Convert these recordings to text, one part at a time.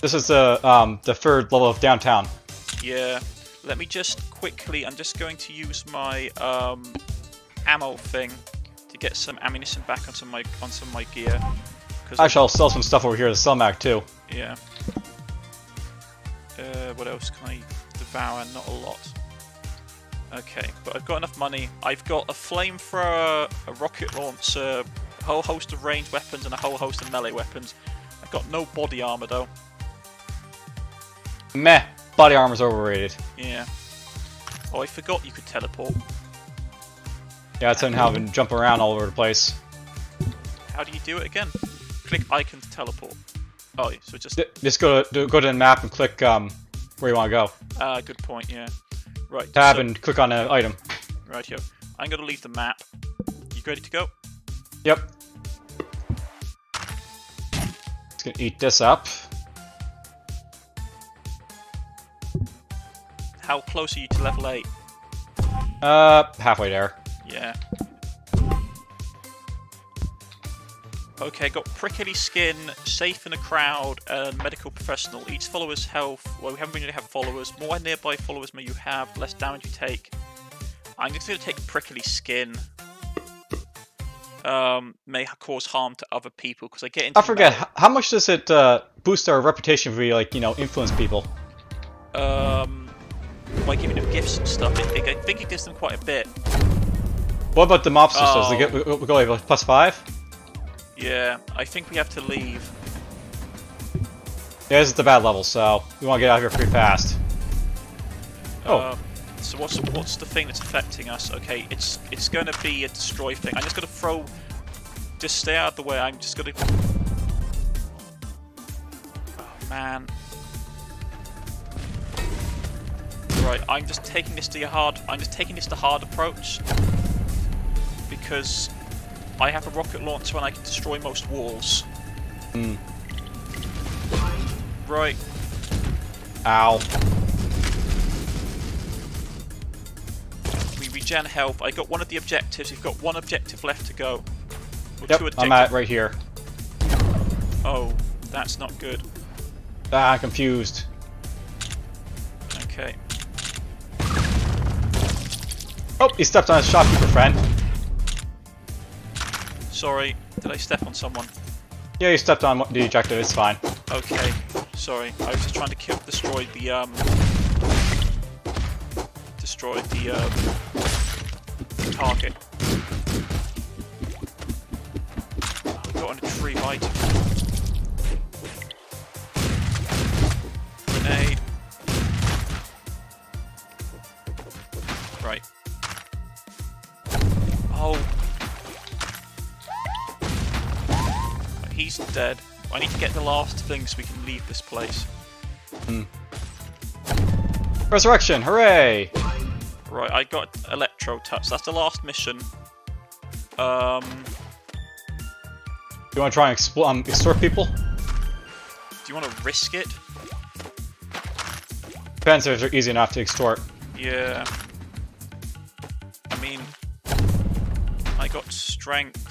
This is the um, the third level of downtown. Yeah. Let me just quickly. I'm just going to use my um, ammo thing to get some ammunition back onto my onto my gear. Actually, I'll sell some stuff over here to Selmac too. Yeah. Uh, what else can I devour? Not a lot. Okay, but I've got enough money. I've got a flamethrower, a rocket launcher, a whole host of ranged weapons, and a whole host of melee weapons. I've got no body armor though. Meh. Body armor's overrated. Yeah. Oh, I forgot you could teleport. Yeah, it's how to jump around all over the place. How do you do it again? Click icon to teleport. Oh, so just D just go to go to the map and click um where you want to go. ah, good point. Yeah. Right. Tab so- and click on an item. right here. I'm gonna leave the map. You ready to go? Yep. It's gonna eat this up. How close are you to level eight? Uh, halfway there. Yeah. Okay, got prickly skin, safe in a crowd, and medical professional. Each follower's health. Well, we haven't really have followers. More nearby followers may you have, less damage you take. I'm just going to take prickly skin. Um, may cause harm to other people because I get into. I forget how much does it uh, boost our reputation if we like you know influence people. Um, by giving them gifts and stuff. I think, I think it gives them quite a bit. What about the mobsters? Oh. they get we, go like plus five? Yeah, I think we have to leave. Yeah, this is the bad level, so we want to get out of here pretty fast. Oh. Uh, so what's what's the thing that's affecting us? Okay, it's it's going to be a destroy thing. I'm just going to throw. Just stay out of the way. I'm just going to. Oh man. Right, I'm just taking this to a hard. I'm just taking this to hard approach because I have a rocket launcher and I can destroy most walls. Hmm. Right. Ow. We regen health. I got one of the objectives. We've got one objective left to go. Or Yep, I'm at right here. Oh, that's not good. Ah, I'm confused. Oh, he stepped on his shopkeeper friend. Sorry. Did I step on someone? Yeah, you stepped on the objective. It's fine. Okay. Sorry. I was just trying to kill, destroy the um. Destroy the um. Target. We got on a tree right. He's dead. I need to get the last thing so we can leave this place. Resurrection! Hooray! Right, I got Electro Touch. That's the last mission. Um, Do You want to try and expl- um, extort people? do you want to risk it? Depends if they're easy enough to extort. Yeah. I mean, I got strength.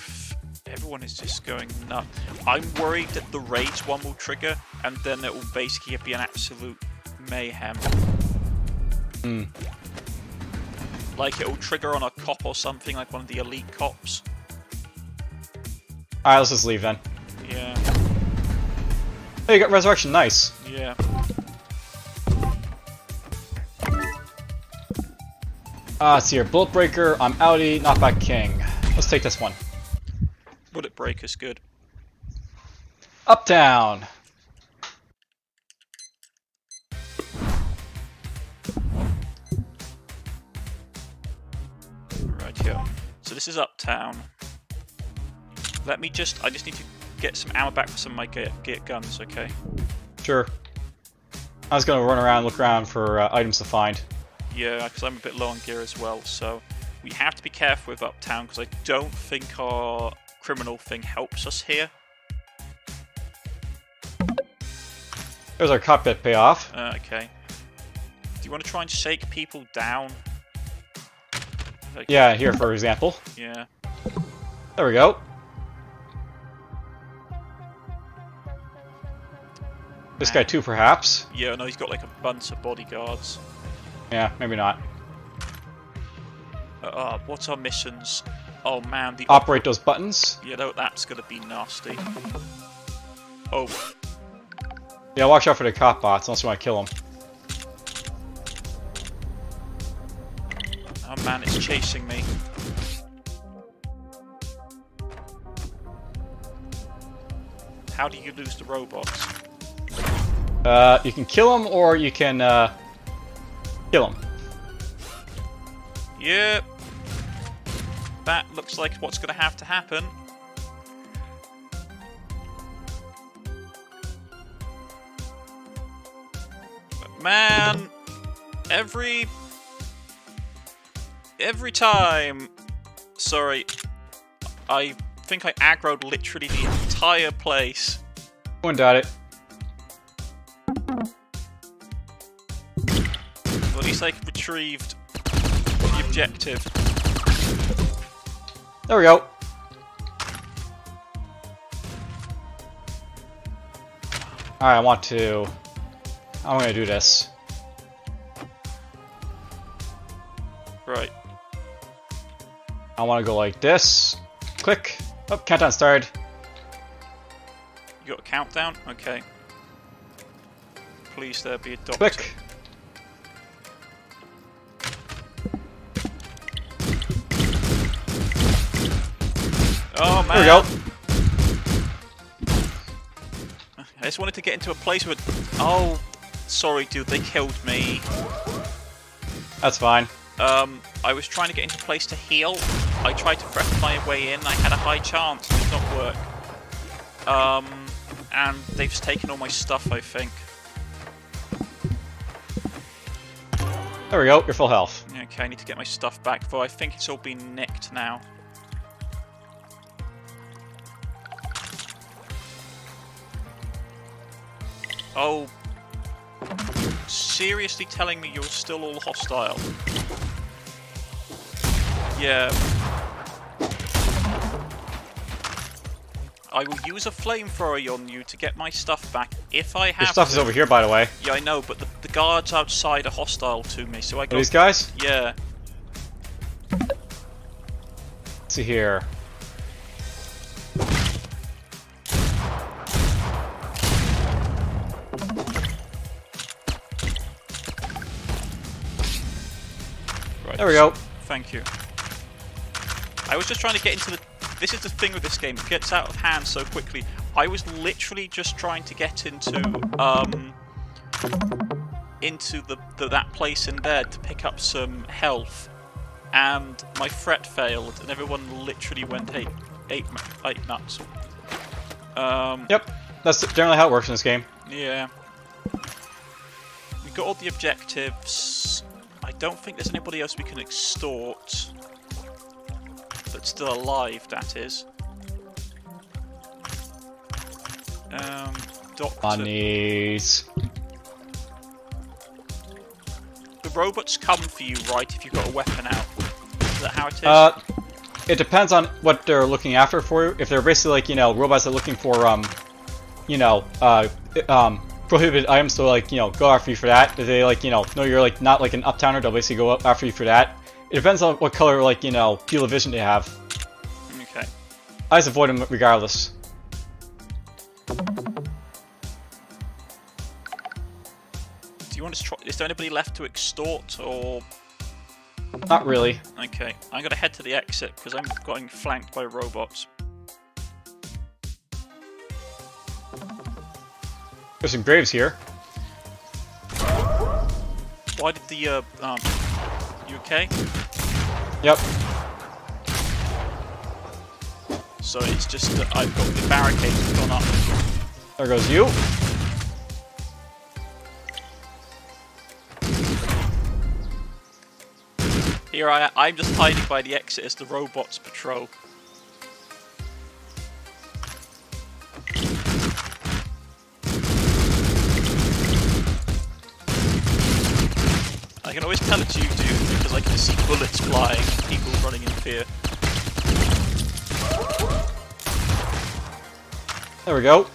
Everyone is just going nuts. I'm worried that the rage one will trigger, and then it will basically be an absolute mayhem. Hmm. Like it will trigger on a cop or something, like one of the elite cops. Alright, let's just leave then. Yeah, Hey, you got resurrection. Nice. yeah. Ah, see here. Bullet Breaker, I'm Audi, Knockback King. Let's take this one. Bullet Breaker's good. Uptown! Right here. So this is Uptown. Let me just, I just need to get some ammo back for some of my ge- ge- guns, okay? Sure. I was gonna run around, look around for uh, items to find. Yeah, because I'm a bit low on gear as well, so we have to be careful with Uptown because I don't think our criminal thing helps us here. There's our cockpit payoff. Uh, okay. Do you want to try and shake people down? Like, Yeah, here for example. Yeah. There we go. This guy too, perhaps? Yeah, no, he's got like a bunch of bodyguards. Yeah, maybe not. Uh, uh, what's our missions? Oh man, the Operate those buttons. Yeah, no, that's gonna be nasty. Oh, Yeah, watch out for the cop bots unless you want to kill them. oh man, it's chasing me. How do you lose the robots? Uh, you can kill them or you can uh, kill them. Yep. That looks like what's gonna have to happen. But man, every every time. Sorry, I think I aggroed literally the entire place. One doubt it. At least I retrieved the objective. There we go. Alright, I want to... I'm gonna do this. Right. I want to go like this. Click. Oh, countdown started. You got a countdown? Okay. Please there be a doctor. Click. There we go. I just wanted to get into a place where. Oh, sorry, dude. They killed me. That's fine. Um, I was trying to get into a place to heal. I tried to press my way in. I had a high chance. It did not work. Um, and they've just taken all my stuff. I think. There we go. You're full health. Okay, I need to get my stuff back, but I think it's all been nicked now. Oh. Seriously telling me you're still all hostile? Yeah. I will use a flamethrower on you to get my stuff back if I have Your stuff to. is over here, by the way. Yeah, I know, but the, the guards outside are hostile to me, so I got... these guys? Yeah. Let's see here. There we go. Thank you. I was just trying to get into the. This is the thing with this game; it gets out of hand so quickly. I was literally just trying to get into um into the, the that place in there to pick up some health, and my threat failed, and everyone literally went eight eight eight nuts. Um, Yep. That's generally how it works in this game. yeah. We got all the objectives. I don't think there's anybody else we can extort. That's still alive, that is. Um, doctor. Bunnies. The robots come for you, right, if you've got a weapon out. Is that how it is? Uh, it depends on what they're looking after for you. If they're basically like, you know, robots are looking for, um, you know, uh, um, prohibited items, so like, you know, go after you for that. If they like, you know, know you're like not like an uptowner, they'll basically go up after you for that. It depends on what color, like, you know, field of vision they have. okay. I just avoid them regardless. Do you want to try... Is there anybody left to extort, or... Not really. Okay, I'm gonna head to the exit, because I'm getting flanked by robots. There's some graves here. Why did the, uh, um... You okay? Yep. So it's just that I've got the barricades gone up. There goes you. Here I am, I'm just hiding by the exit as the robots patrol. I can always tell it's you, dude, because I can see bullets flying people running in fear. There we go.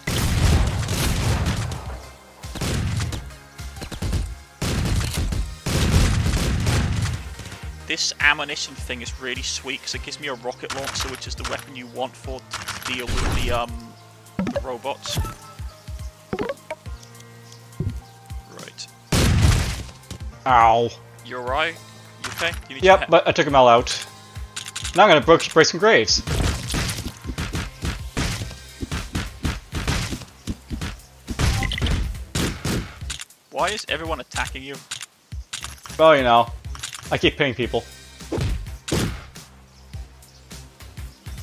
This ammunition thing is really sweet because it gives me a rocket launcher, which is the weapon you want for to deal with the um the robots. Ow. You're right. You okay? You need Yep, but I took them all out. Now I'm gonna break, break some graves. Why is everyone attacking you? Well, you know, I keep paying people.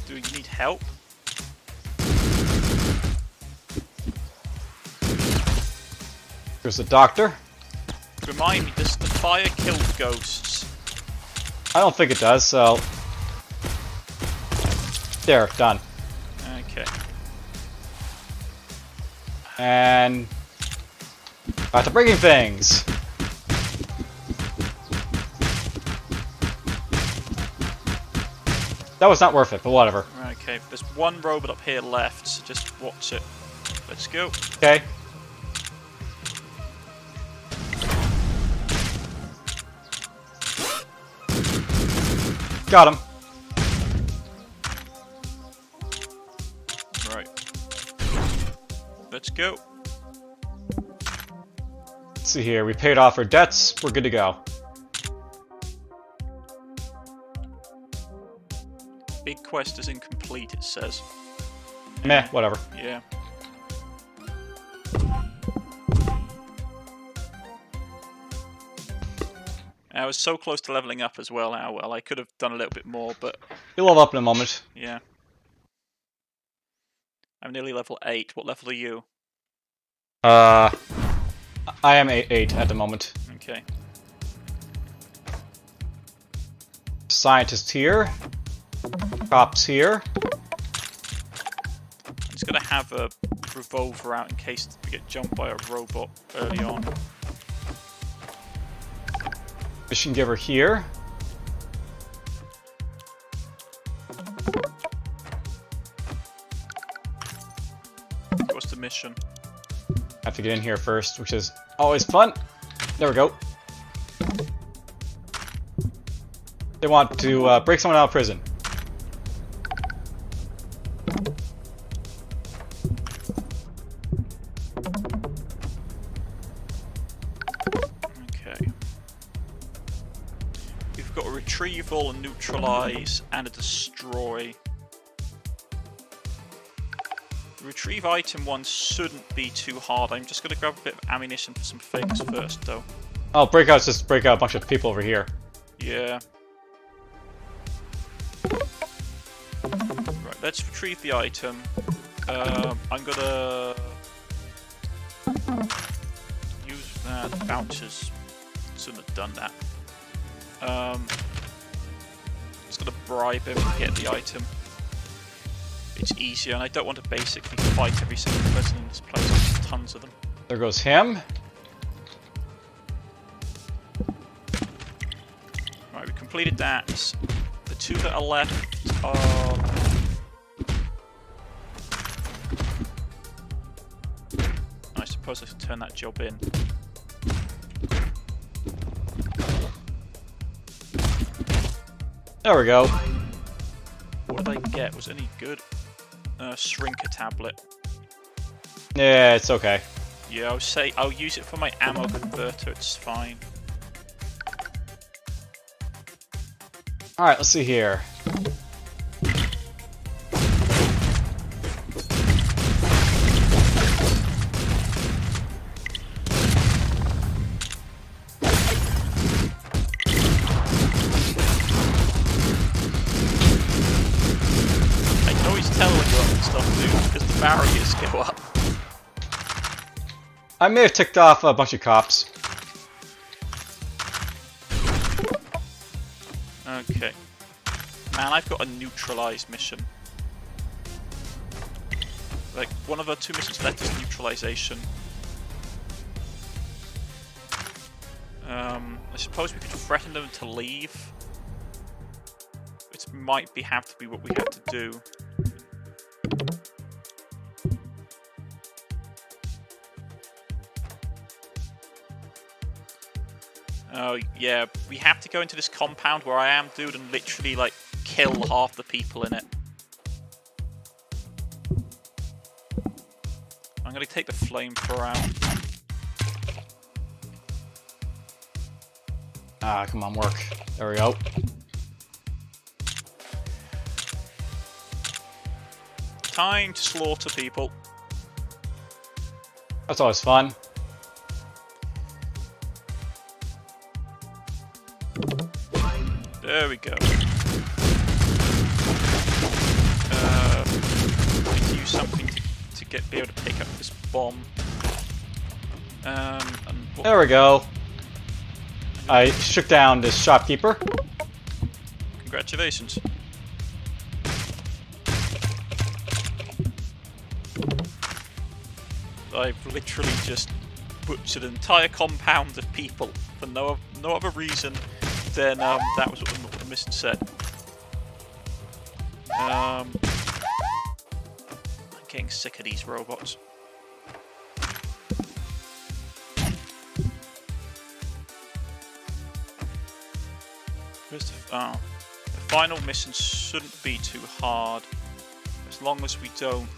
Do you need help? There's the doctor. Remind me, does the fire kill ghosts? I don't think it does, so... There, done. Okay. And... Back to breaking things! That was not worth it, but whatever. Okay, there's one robot up here left, so just watch it. Let's go. Okay? Got him. Right. Let's go. Let's see here. We paid off our debts. We're good to go. Big quest is incomplete, it says. Meh, whatever. Yeah. I was so close to leveling up as well. Now, well, I could have done a little bit more, but You'll level up in a moment. yeah. I'm nearly level 8. What level are you? Uh, I am 8, eight at the moment. Okay. Scientist here. Cops here. I'm just gonna have a revolver out in case we get jumped by a robot early on. Mission giver here. What's the mission? I have to get in here first, which is always fun. There we go. They want to uh, break someone out of prison. Neutralize, and a destroy. Retrieve item one shouldn't be too hard. I'm just going to grab a bit of ammunition for some things first, though. Oh, breakout's just break out a bunch of people over here. Yeah. Right, let's retrieve the item. Um, I'm gonna use that. Vouchers. Shouldn't have done that. Um, gonna bribe him to get the item. It's easier, and I don't want to basically fight every single person in this place. There's tons of them. There goes him. Right, we completed that. The two that are left are. I suppose I should turn that job in. There we go. What did I get? Was any good? Uh, shrinker tablet. Yeah, it's okay. Yeah, I'll say I'll use it for my ammo converter. It's fine. Alright, let's see here. I may have ticked off a bunch of cops. Okay. Man, I've got a neutralized mission. Like, one of our two missions left is neutralization. Um, I suppose we could threaten them to leave. It might be have to be what we have to do. Oh, yeah, we have to go into this compound where I am, dude, and literally, like, kill half the people in it. I'm gonna take the flamethrower out. Ah, come on, work. There we go. Time to slaughter people. That's always fun. There we go. Uh, need to use something to, to get be able to pick up this bomb. Um, There we go. I shook down this shopkeeper. congratulations. I've literally just butchered an entire compound of people for no no other reason than um, that was what the, mission said. Um, I'm getting sick of these robots. Where's the, oh, the final mission shouldn't be too hard as long as we don't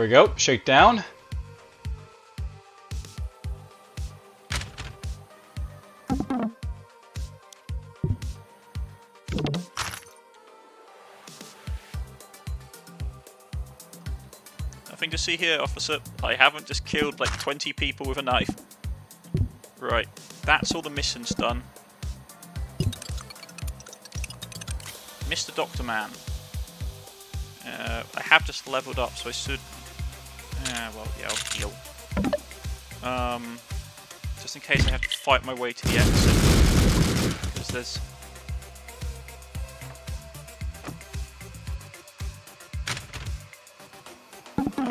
There we go. Shake down. Nothing to see here, officer. I haven't just killed like 20 people with a knife. Right, that's all the missions done. Mr. Doctor Man. Uh, I have just leveled up, so I should... Uh, well, yeah, I'll heal. Um, just in case I have to fight my way to the exit. Because there's...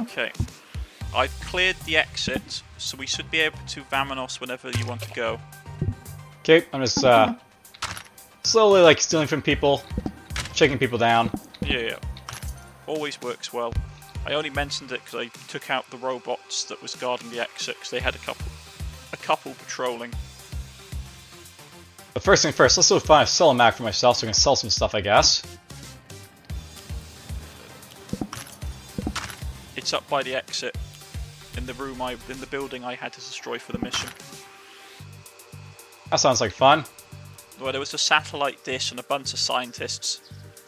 Okay. I've cleared the exit, so we should be able to Vamanos whenever you want to go. Okay, I'm just uh, slowly like stealing from people, shaking people down. Yeah, yeah. Always works well. I only mentioned it because I took out the robots that was guarding the exit because they had a couple, a couple patrolling. But first thing first, let's go find a sell a Mac for myself so I can sell some stuff, I guess. It's up by the exit, in the room I, in the building I had to destroy for the mission. That sounds like fun. Well, there was a satellite dish and a bunch of scientists.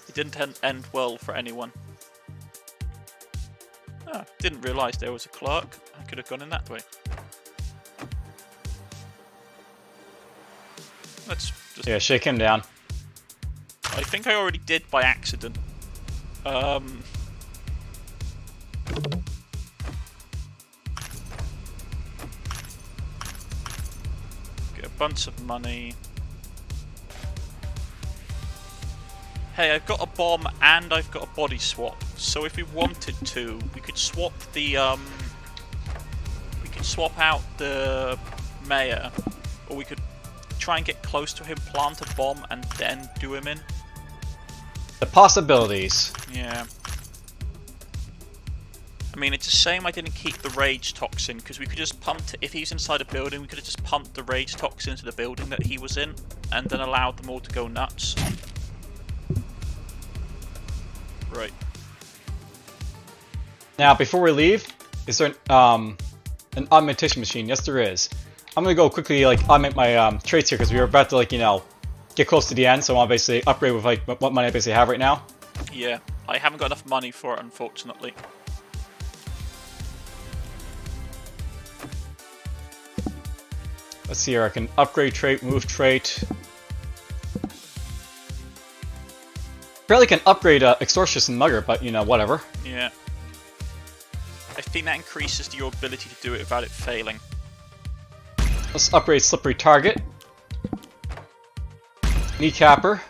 It didn't end, end well for anyone. Ah, didn't realise there was a clerk. I could have gone in that way. Let's just Yeah, shake him down. I think I already did by accident. Um, get a bunch of money. Hey, I've got a bomb and I've got a body swap. So if we wanted to, we could swap the um, we could swap out the mayor, or we could try and get close to him, plant a bomb, and then do him in. The possibilities. Yeah. I mean, it's a shame I didn't keep the rage toxin because we could just pump. If he's inside a building, we could have just pumped the rage toxin into the building that he was in, and then allowed them all to go nuts. Right. Now, before we leave, is there an, um, an augmentation machine? Yes, there is. I'm gonna go quickly like augment my um, traits here because we were about to like you know get close to the end, so I want to basically upgrade with like what money I basically have right now. Yeah, I haven't got enough money for it, unfortunately. Let's see here. I can upgrade trait, move trait. Barely can upgrade uh, extortionist and mugger, but you know whatever. Yeah. I think that increases your ability to do it without it failing. Let's upgrade slippery target. Kneecapper.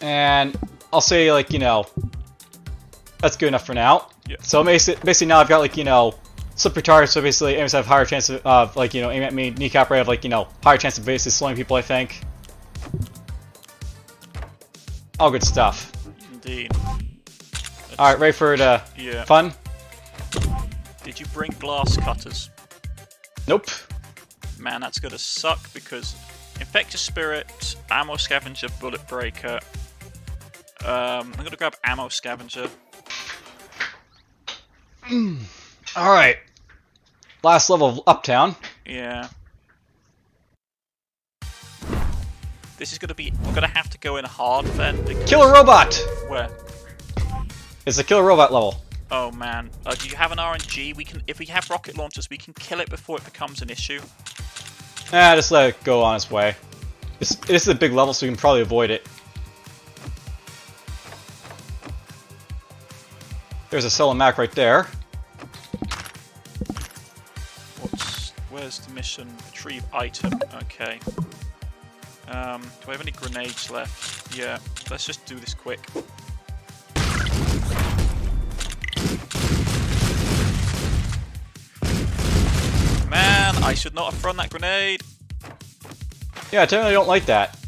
And I'll say like, you know, that's good enough for now. Yeah. So basically, basically now I've got like, you know, slip retard, so basically enemies have higher chance of, uh, like, you know, aim at me. Kneecapper have, like, you know, higher chance of basically slowing people, I think. All good stuff. Indeed. Alright, ready for the Yeah. fun? Did you bring glass cutters? Nope. Man, that's gonna suck because Infectious Spirit, Ammo Scavenger, Bullet Breaker. Um, I'm gonna grab Ammo Scavenger. Alright. Last level of Uptown. Yeah. This is gonna be. I'm gonna have to go in hard then. Killer Robot! Where? It's a Killer Robot level. Oh man. Uh, do you have an RNG? We can. If we have rocket launchers, we can kill it before it becomes an issue. Nah, just let it go on its way. This, this is a big level, so we can probably avoid it. There's a Solo Mac right there. Where's the mission? Retrieve item. Okay. Um, do I have any grenades left? Yeah. Let's just do this quick. Man, I should not have thrown that grenade. Yeah, I generally don't like that.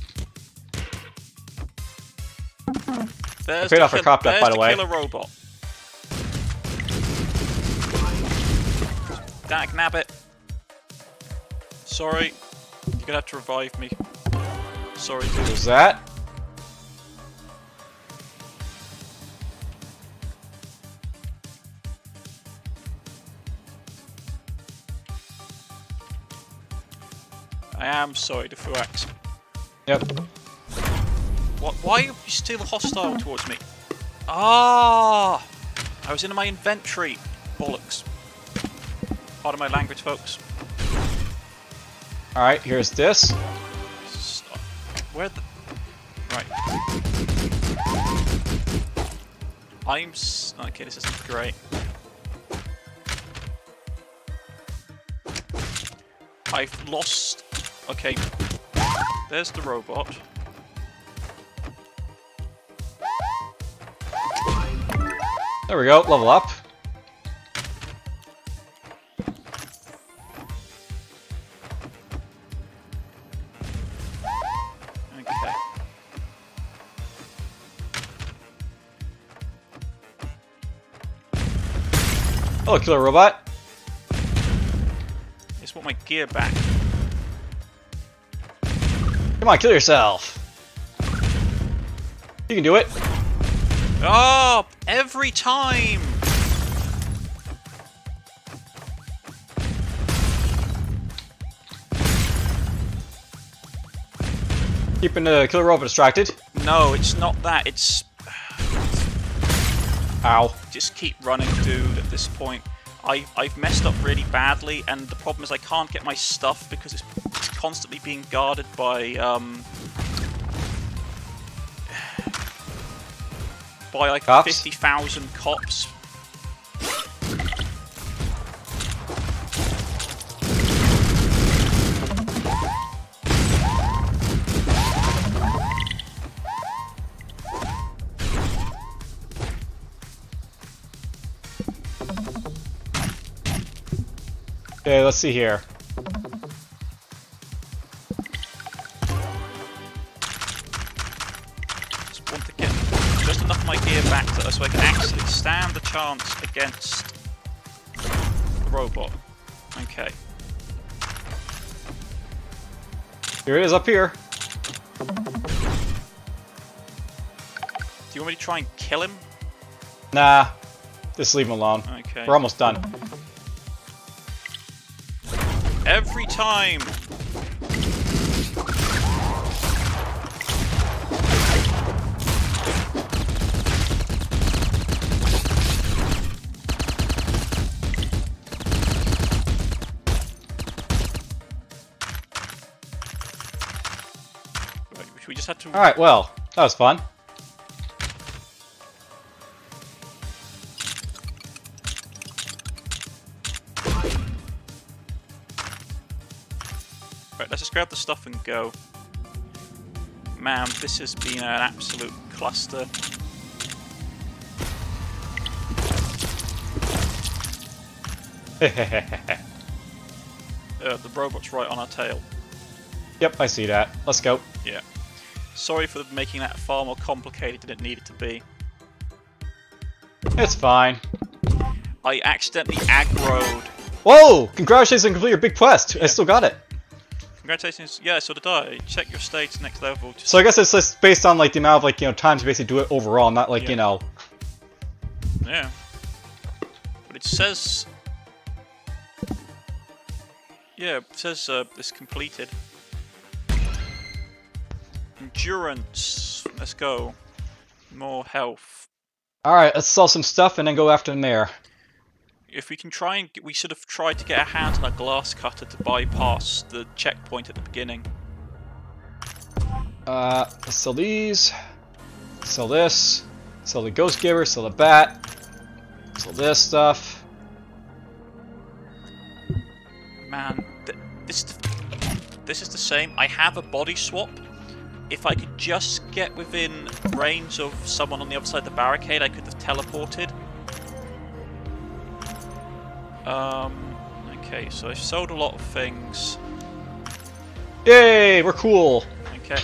There's paid the off kill- Crop Death, by the way. killer robot. Dag nabbit. Sorry. You're gonna have to revive me. Sorry, dude. was that. I am sorry, DFuxa. Yep. What? Why are you still hostile towards me? Ah! I was in my inventory. Bollocks. Pardon my language, folks. Alright, here's this. Stop. Where the... Right. I'm... S okay, this isn't great. I've lost... Okay. There's the robot. There we go, level up. Hello, Killer Robot. Just want my gear back. Come on, kill yourself. You can do it. Oh! Every time! Keeping the Killer Robot distracted. No, it's not that. It's... Ow. Just keep running, dude, at this point. I, I've messed up really badly, and the problem is I can't get my stuff because it's, it's constantly being guarded by, um... By like 50,000 cops. Okay, let's see here. Just want to get just enough of my gear back to, so I can actually stand the chance against the robot. Okay. Here it is up here. Do you want me to try and kill him? Nah. Just leave him alone. Okay. We're almost done. Every time! Right. Alright, well, that was fun. Grab the stuff and go. Man, this has been an absolute cluster. Uh, the robot's right on our tail. yep, I see that. Let's go. Yeah. Sorry for making that far more complicated than it needed to be. It's fine. I accidentally aggroed. Whoa! Congratulations on completing your big quest. I still got it. Congratulations. Yeah, so did I. Check your states next level. Just So I guess it's just based on like the amount of like you know time to basically do it overall, not like Yeah. you know. Yeah. But it says. Yeah, it says uh, it's completed. Endurance. Let's go. More health. All right, let's sell some stuff and then go after the mayor. If we can try and get, we should have tried to get a hand on a glass cutter to bypass the checkpoint at the beginning. Uh, sell these. Sell this. Sell the ghost gibber. Sell the bat. Sell this stuff. Man, th- this is this is the same. I have a body swap. If I could just get within range of someone on the other side of the barricade, I could have teleported. Um. Okay, so I've sold a lot of things. Yay! We're cool. Okay. Can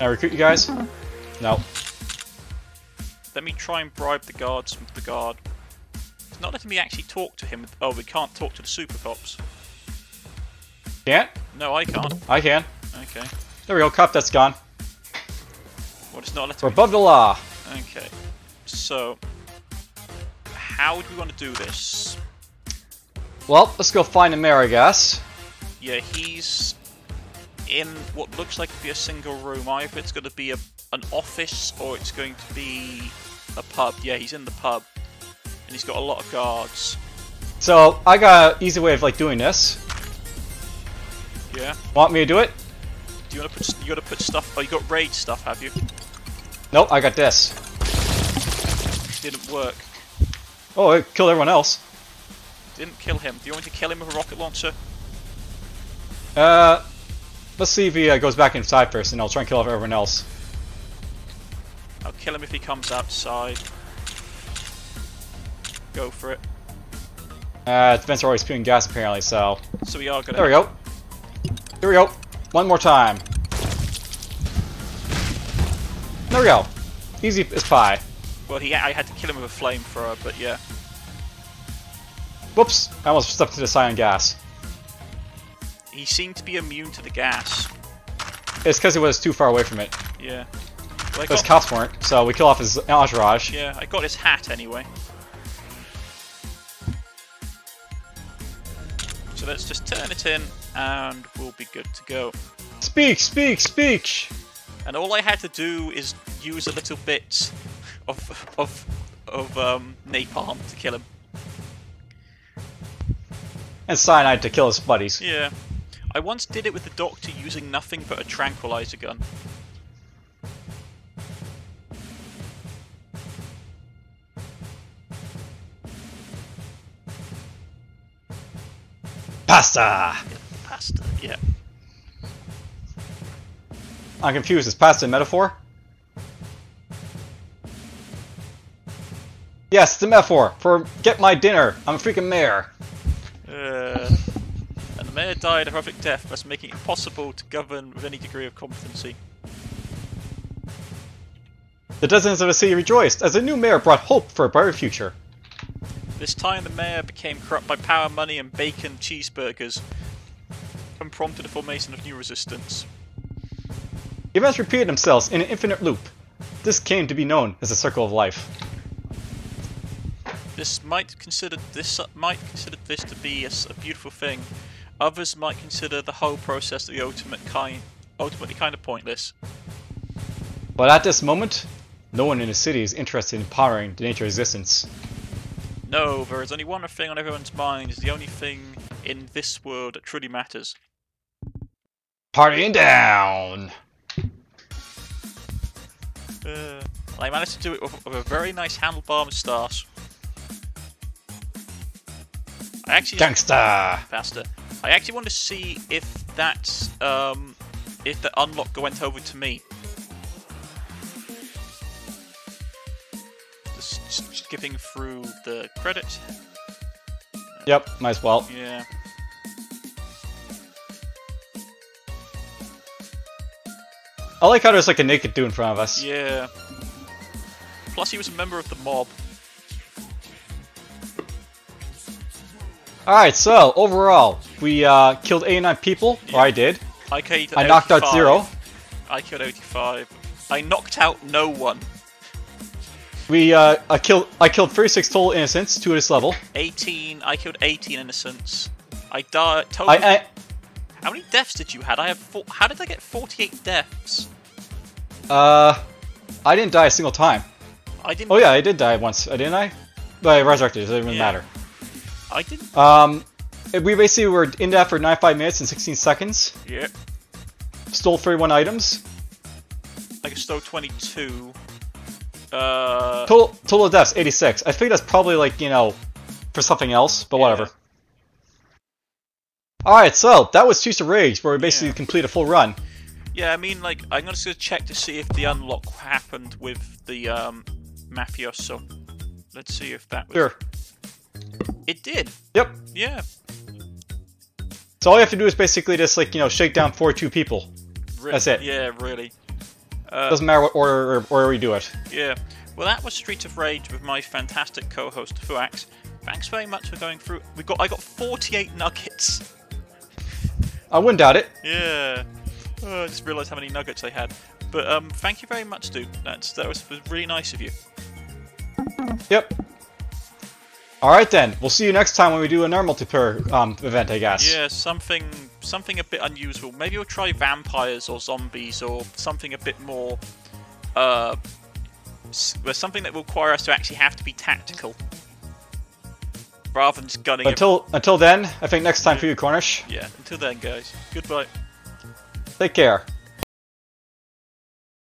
I recruit you guys? No. Let me try and bribe the guards with the guard. It's not letting me actually talk to him. Oh, we can't talk to the super cops. Can't? No, I can't. I can. Okay. There we go. Cop that's gone. Well, it's not letting We're me above the law. Okay, so how do we want to do this? Well, let's go find the mayor, I guess. Yeah, he's in what looks like to be a single room. Either it's going to be a, an office or it's going to be a pub. Yeah, he's in the pub, and he's got a lot of guards. So I got an easy way of like doing this. Yeah. Want me to do it? Do you want to put you got to put stuff? Oh, you got raid stuff, have you? Nope, I got this. Didn't work. Oh, it killed everyone else. Didn't kill him. Do you want me to kill him with a rocket launcher? Uh, let's see if he uh, goes back inside first, and I'll try and kill off everyone else. I'll kill him if he comes outside. Go for it. Uh, defense are always spewing gas apparently, so So we are gonna. there we go. Here we go. One more time. There we go. Easy as pie. Well, he I had to kill him with a flamethrower, but yeah. Whoops! I almost stepped to the cyan gas. He seemed to be immune to the gas. It's because he was too far away from it. Yeah. Well, Those cops weren't, so we kill off his entourage. yeah, I got his hat anyway. So let's just turn it in, and we'll be good to go. Speak, speak, speak! And all I had to do is use a little bit of of of um, napalm to kill him. And cyanide to kill his buddies. Yeah. I once did it with the doctor using nothing but a tranquilizer gun. Pasta! Pasta. Yeah. I'm confused. Is pasta a metaphor? Yes, it's a metaphor for get my dinner. I'm a freaking mayor. Uh, and the mayor died a horrific death, thus making it impossible to govern with any degree of competency. The citizens of the city rejoiced as the new mayor brought hope for a brighter future. This time the mayor became corrupt by power, money, and bacon cheeseburgers, and prompted the formation of new resistance. Events repeated themselves in an infinite loop. This came to be known as the circle of life. This might consider this might consider this to be a beautiful thing. Others might consider the whole process to be ultimate kind, ultimately kind of pointless. But at this moment, no one in the city is interested in powering the nature existence. No, there is only one thing on everyone's mind. Is the only thing in this world that truly matters. Partying down! Uh, I managed to do it with, with a very nice handlebar moustache. I actually Gangsta! faster. I actually want to see if that um, if the unlock went over to me. Just, just, skipping through the credits. Yep, might as well. Yeah. I like how there's like a naked dude in front of us. Yeah. Plus, he was a member of the mob. Alright, so overall, we uh, killed 89 people, or I did. I killed I knocked out zero. I killed 85. I knocked out no one. We uh, I killed I killed 36 total innocents to this level. 18. I killed 18 innocents. I died. Total. I, I How many deaths did you had? I have. Four, how did I get 48 deaths? uh I didn't die a single time. I didn't. Oh yeah, I did die once, didn't I? But I resurrected. It doesn't even Yeah. matter. I didn't. Um, we basically were in that for 95 minutes and 16 seconds. Yeah. Stole 31 items. I stole 22. Uh. Total total deaths 86. I think that's probably like you know for something else, but whatever. All right, so that was of Rogue, where we basically Yeah. complete a full run. Yeah, I mean, like, I'm just gonna check to see if the unlock happened with the um, mafioso. Let's see if that was. Sure. It did. Yep. Yeah. So all you have to do is basically just like you know shake down 42 people. Re- That's it. Yeah, really. Uh, Doesn't matter what order or we do it. yeah. Well, that was Streets of Rogue with my fantastic co-host Fuxa. Thanks very much for going through. We got. I got 48 nuggets. I wouldn't doubt it. Yeah. Oh, I just realised how many nuggets I had. But um, thank you very much, dude. That's that was, was really nice of you. Yep. All right then. We'll see you next time when we do another multiplayer um, event, I guess. Yeah, something something a bit unusual. Maybe we'll try vampires or zombies or something a bit more uh something that will require us to actually have to be tactical. Rather than just gunning But until until then, I think next time for you, Cornish. Yeah, until then guys. Goodbye. Take care.